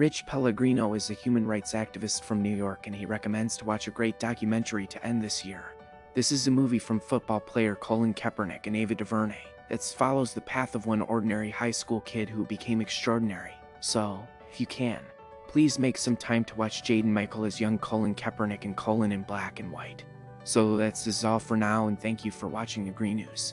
Rich Pellegrino is a human rights activist from New York and he recommends to watch a great documentary to end this year. This is a movie from football player Colin Kaepernick and Ava DuVernay that follows the path of one ordinary high school kid who became extraordinary. So, if you can, please make some time to watch Jaden Michael as young Colin Kaepernick and Colin in black and white. So that's this all for now and thank you for watching the Green News.